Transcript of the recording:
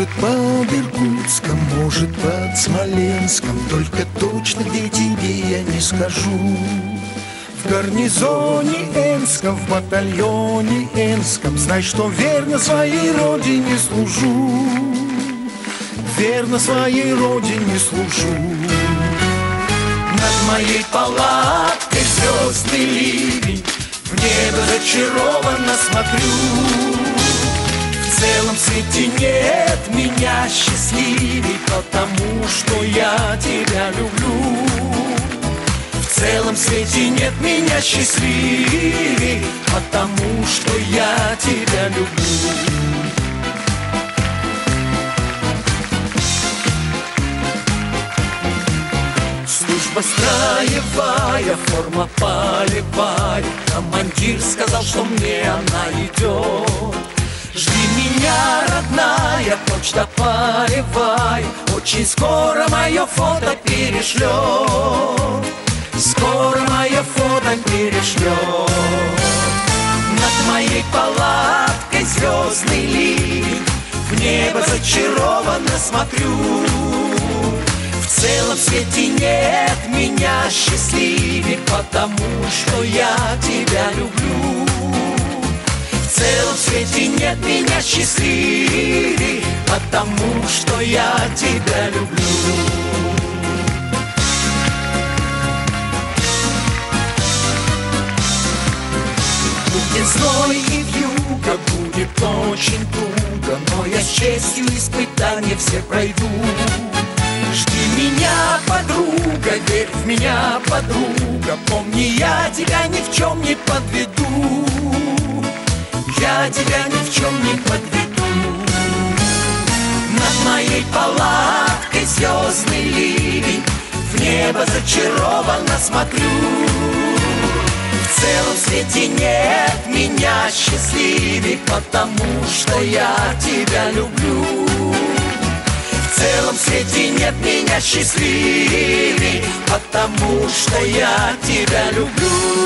Может, под Иркутском, может, под Смоленском Только точно, где тебе я не скажу. В гарнизоне Энском, в батальоне Энском Знай, что верно своей родине служу. Верно своей родине служу Над моей палаткой звездный ливень В небо зачарованно смотрю в целом свете нет меня счастливей, потому что я тебя люблю. В целом свете нет меня счастливей, потому что я тебя люблю. Служба строевая, форма полевая. Командир сказал, что мне она идет. Жди меня, родная, почта полевая. Очень скоро мое фото перешлет. Скоро мое фото перешлет. Над моей палаткой звездный ливень В небо зачарованно смотрю В целом свете нет меня счастливее Потому что я тебя люблю в целом свете нет меня счастливей, потому что я тебя люблю. Зной и вьюга, будет очень туго, но я с честью испытания все пройду. Жди меня, подруга, верь в меня, подруга, помни, я тебя ни в чем не подведу. Я тебя ни в чем не подведу. Над моей палаткой звездный ливень. В небо зачарованно смотрю. В целом свете нет меня счастливей Потому что я тебя люблю. В целом свете нет счастливей Потому что я тебя люблю